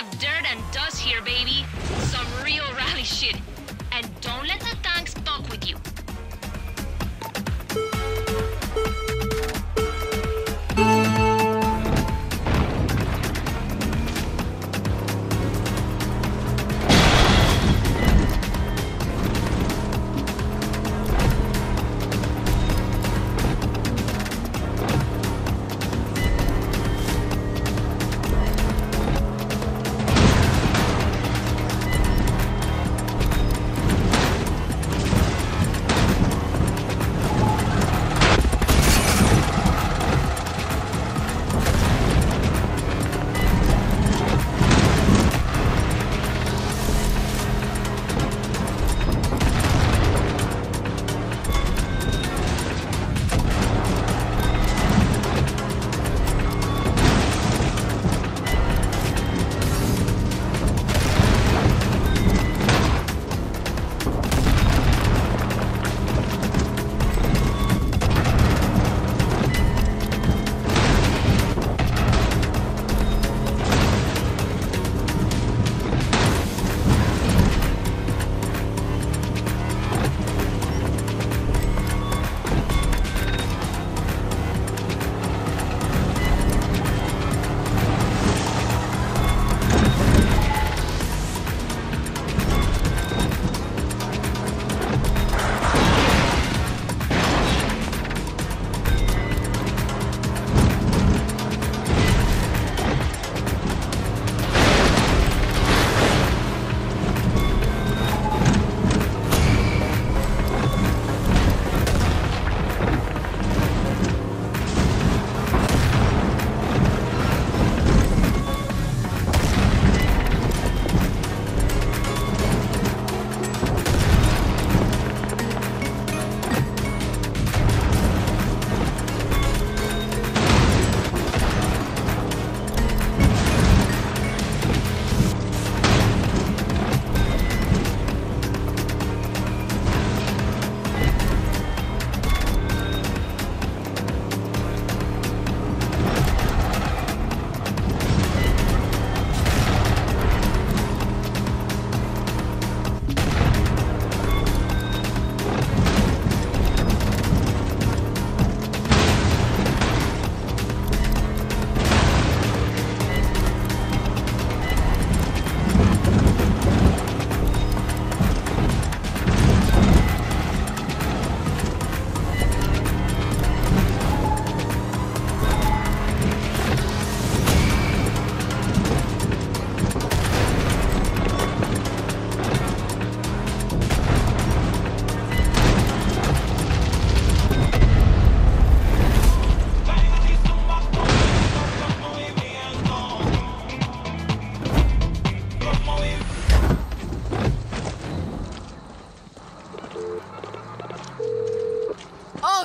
of dirt and dust here, baby. Some real rally shit. And don't let the tanks fuck with you.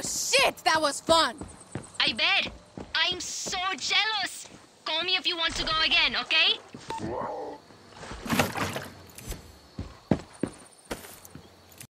Shit, that was fun! I bet. I'm so jealous. Call me if you want to go again, okay?